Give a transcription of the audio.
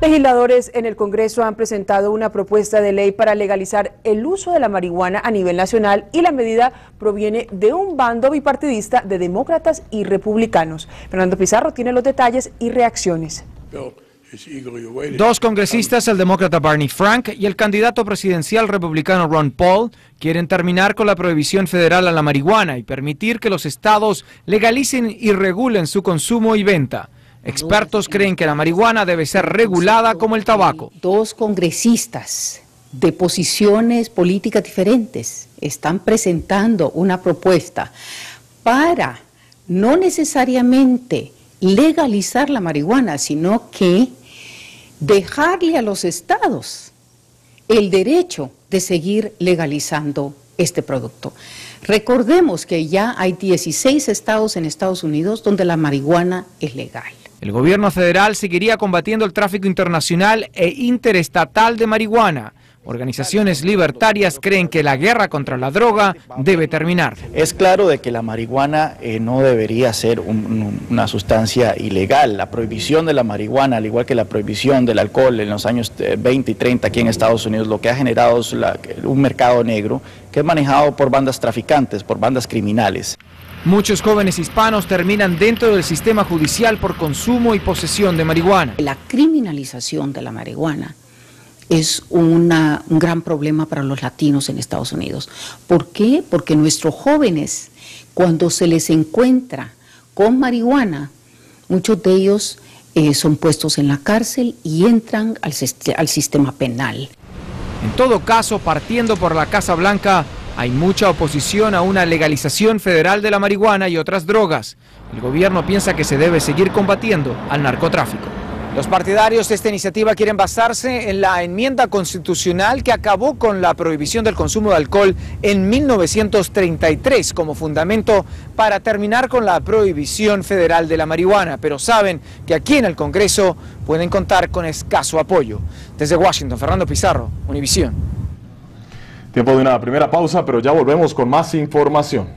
Legisladores en el Congreso han presentado una propuesta de ley para legalizar el uso de la marihuana a nivel nacional y la medida proviene de un bando bipartidista de demócratas y republicanos. Fernando Pizarro tiene los detalles y reacciones. Dos congresistas, el demócrata Barney Frank y el candidato presidencial republicano Ron Paul, quieren terminar con la prohibición federal a la marihuana y permitir que los estados legalicen y regulen su consumo y venta. Expertos creen que la marihuana debe ser regulada como el tabaco. Dos congresistas de posiciones políticas diferentes están presentando una propuesta para no necesariamente legalizar la marihuana, sino que dejarle a los estados el derecho de seguir legalizando este producto. Recordemos que ya hay 16 estados en Estados Unidos donde la marihuana es legal. El gobierno federal seguiría combatiendo el tráfico internacional e interestatal de marihuana. Organizaciones libertarias creen que la guerra contra la droga debe terminar. Es claro de que la marihuana eh, no debería ser una sustancia ilegal. La prohibición de la marihuana, al igual que la prohibición del alcohol en los años 20 eh, y 30 aquí en Estados Unidos, lo que ha generado es un mercado negro que es manejado por bandas traficantes, por bandas criminales. Muchos jóvenes hispanos terminan dentro del sistema judicial por consumo y posesión de marihuana. La criminalización de la marihuana es un gran problema para los latinos en Estados Unidos. ¿Por qué? Porque nuestros jóvenes, cuando se les encuentra con marihuana, muchos de ellos eh, son puestos en la cárcel y entran al, al sistema penal. En todo caso, partiendo por la Casa Blanca, hay mucha oposición a una legalización federal de la marihuana y otras drogas. El gobierno piensa que se debe seguir combatiendo al narcotráfico. Los partidarios de esta iniciativa quieren basarse en la enmienda constitucional que acabó con la prohibición del consumo de alcohol en 1933 como fundamento para terminar con la prohibición federal de la marihuana, pero saben que aquí en el Congreso pueden contar con escaso apoyo. Desde Washington, Fernando Pizarro, Univisión. Tiempo de una primera pausa, pero ya volvemos con más información.